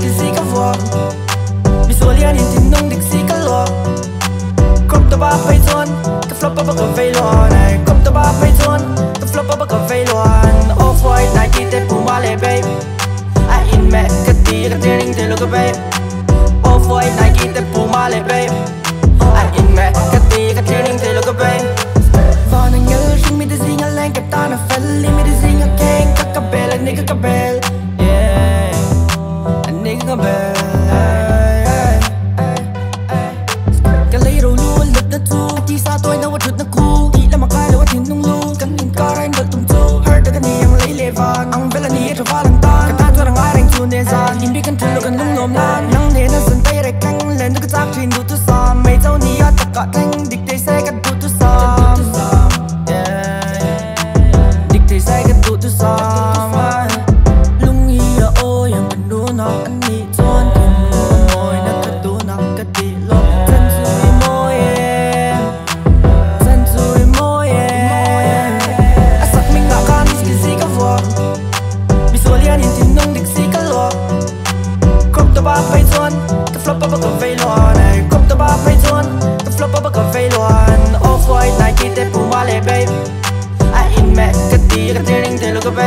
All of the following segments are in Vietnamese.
til sikker for Vi Miss lige ind til nogen, der sikker lor Kom der bare på i tårn, kan floppe op og gøre fejlåren Kom der bare på i tårn, kan floppe op og gøre fejlåren Off-white, Nike, det er Pumale, babe Er en med, kan tige træning til lukke, babe oh, Off-white, Nike, det er Pumale, babe? Er en med, kan tige træning til lukke, babe? Vandet ngød, sjung mit det singer, længe, der er faldet Limit det singer, kæng, kakabelle, nikke kabelle ka bel Cái lấy rồi luôn lực đất chu Chỉ xa tôi nào vật nó khu. Ý là mà cái đâu có hình nung lu Cần nhìn có ra vật tùng chu Hurt được cái này em lấy lệ là Ang bela ni ito valang tan. Cả ta cho rằng ai đang chu nề zan Nhìn biết kan trừ lo kan lung lồm lan. Nắng thế nó dần tay rạch canh, Lên được cái giác chin đủ tu xa Mấy châu ni ở tất cả thanh Địch thế say cắt đủ tu xa Địch thế say cắt đủ tu xa Lung hi ở o yang kan du nó. An ni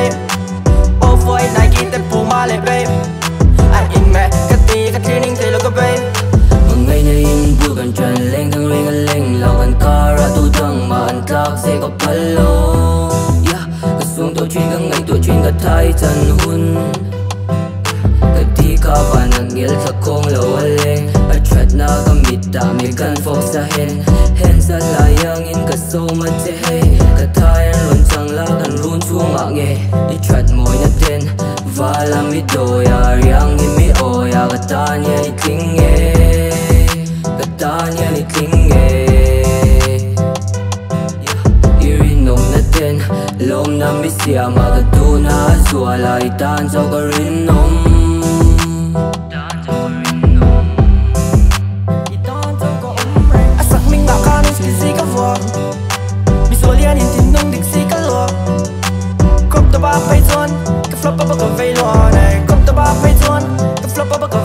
te babe Off white Nike te puma babe I in me ka ti ka turning te lo ka babe Mga ngày na in bu kan trần lên riêng ring lên, leng gần kan ra tu thang ma an sẽ có ka lô Yeah, ka xuống to chuyên gần ngay to chuyên ka thai chan hun Ka di ka và nặng nghĩa là không lo lên leng na ka mit ta mi kan fok sa hen Hen sa layang in ka so mà te hey Ka thai an lon chang la kan run chuang a nge I chat moi na ten Vala mi do ya riang hi mi o ya Ka ta nhẹ i kinh nge Ka ta nya i tling nge Irinom na ten Lom na mi siya Mga tu itan Sa ka rin bubble gum.